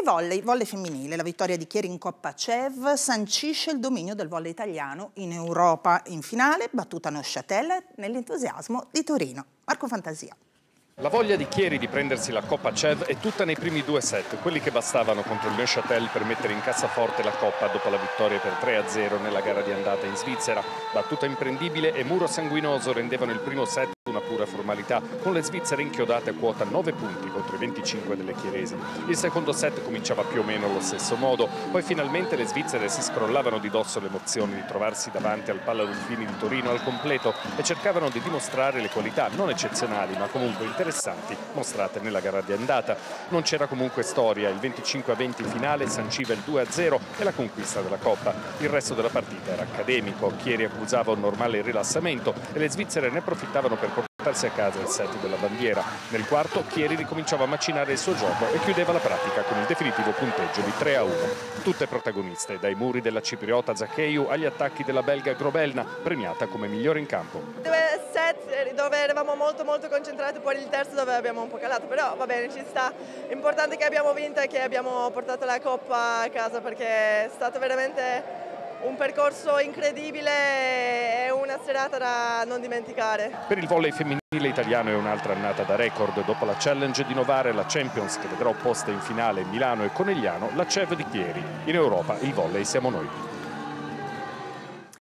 E volley, volley femminile, la vittoria di Chieri in Coppa CEV sancisce il dominio del volley italiano in Europa in finale, battuta Neuchâtel nell'entusiasmo di Torino. Marco Fantasia. La voglia di Chieri di prendersi la Coppa CEV è tutta nei primi due set, quelli che bastavano contro il Neuchâtel per mettere in cassaforte la Coppa dopo la vittoria per 3-0 nella gara di andata in Svizzera. Battuta imprendibile e muro sanguinoso rendevano il primo set formalità, con le svizzere inchiodate a quota 9 punti contro i 25 delle chieresi. Il secondo set cominciava più o meno allo stesso modo, poi finalmente le svizzere si scrollavano di dosso l'emozione di trovarsi davanti al Palla Dolfini di Torino al completo e cercavano di dimostrare le qualità non eccezionali ma comunque interessanti mostrate nella gara di andata. Non c'era comunque storia, il 25 a 20 finale sanciva il 2 a 0 e la conquista della Coppa. Il resto della partita era accademico, Chieri accusava un normale rilassamento e le svizzere ne approfittavano per portarsi a casa il set della bandiera. Nel quarto Chieri ricominciava a macinare il suo gioco e chiudeva la pratica con il definitivo punteggio di 3 a 1. Tutte protagoniste, dai muri della cipriota Zaccheiu agli attacchi della belga Grobelna, premiata come migliore in campo. Due set dove eravamo molto molto concentrati, poi il terzo dove abbiamo un po' calato, però va bene, ci sta. L'importante è che abbiamo vinto e che abbiamo portato la coppa a casa perché è stato veramente un percorso incredibile e una serata da non dimenticare. Per il volley femminile italiano è un'altra annata da record. Dopo la challenge di Novare, la Champions che vedrà opposte in finale Milano e Conegliano, la CEV di Chieri. In Europa il volley siamo noi.